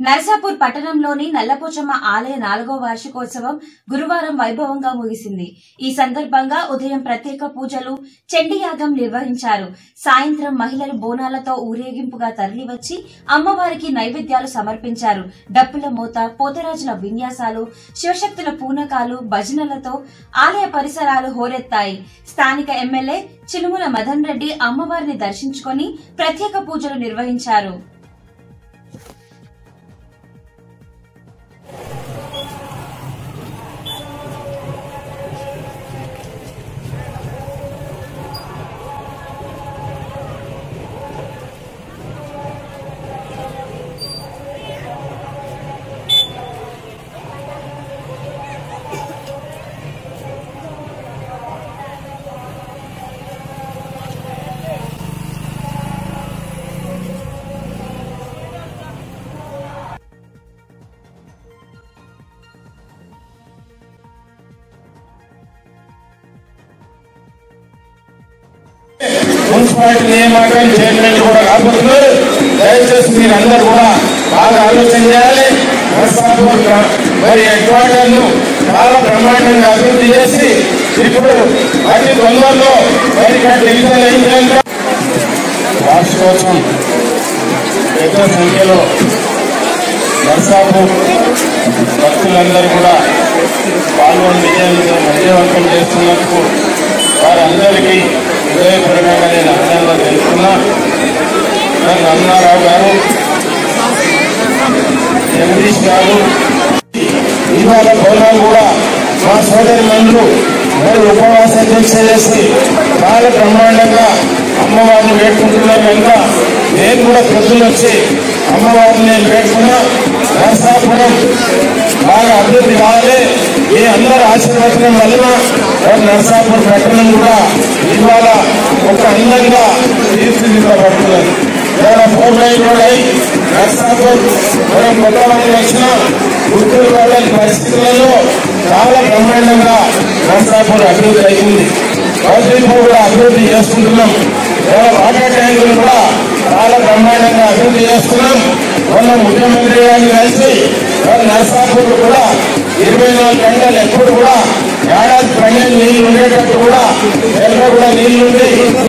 నరసాపూర్ పట్టణంలోని నల్లపోచమ్మ ఆలయ నాలుగో వార్షికోత్సవం గురువారం వైభవంగా ముగిసింది. ఈ సందర్భంగా ఉదయం ప్రత్యేక పూజలు చండీయాగం నిర్వహించారు. సాయంత్రం మహిళలు బోనాలతో ఊరేగింపుగా తరలివచ్చి అమ్మవారికి నైవేద్యాలు సమర్పించారు. డప్పుల మోత పోతరాజుల విన్యాసాలు శివశక్తుల పూనకాలు భజనలతో ఆలయ పరిసరాలు హోరెత్తాయి. స్థానిక ఎమ్మెల్యే చిలుముల మదన్ రెడ్డి అమ్మవారిని దర్శించుకొని ప్రత్యేక పూజలు నిర్వహించారు. మున్సిపాలిటీ నియామకం చైర్మన్ కూడా రాబోతున్నారు దయచేసి మీరు అందరూ కూడా బాగా ఆలోచన చేయాలి. మరి హెడ్ను చాలా బ్రహ్మాండంగా అభివృద్ధి చేసి ఇప్పుడు అతి తొందరలో రాష్ట్రోత్సవం పెద్ద సంఖ్యలో నర్సాపూర్ భక్తులందరూ కూడా పాల్గొని విజయం విజయవంతం చేస్తున్నందుకు వారందరికీ హృదయపూర్వకంగా నేను అభినందన తెలుపుతున్నా నన్ను అన్నారావు గారు జగదీష్ గారు ఇవాళ బోనాలు కూడా మా సోదరి మనులు మరి ఉపవాస దీక్ష చేసి చాలా బ్రహ్మాండంగా అమ్మవారిని వేడుకుంటున్నాం కనుక నేను కూడా ప్రజలు వచ్చి అమ్మవారిని నేను వేడుకున్నా నరసాపురం బాగా అభివృద్ధి కావాలి మీ అందరి ఆశీర్వచనం వలన నరసాపూర్ నరసాపురం పట్టణం కూడా ఇవాళ ఒక అందంగా తీర్చిదిద్దబడుతున్నది. ఇవాళ ఫోర్ లైన్ కూడా నరసాపూర్ మనం కొత్త వచ్చిన గుర్తులు వాళ్ళని పరిస్థితులలో చాలా బ్రహ్మాండంగా నరసాపూర్ అభివృద్ధి అయింది భౌతికం కూడా అభివృద్ధి చేసుకుంటున్నాం ఇవాళ వాటర్ ట్యాంకులు కూడా చాలా బ్రహ్మాండంగా అభివృద్ధి చేస్తున్నాం. మొన్న ముఖ్యమంత్రి గారిని కలిసి నరసాపూర్ కూడా ఇరవై నాలుగు గంటలు ఎప్పుడు కూడా ఏడాది పన్నెండు నీళ్ళు ఉండేటట్టు కూడా కూడా నీళ్ళు ఉండి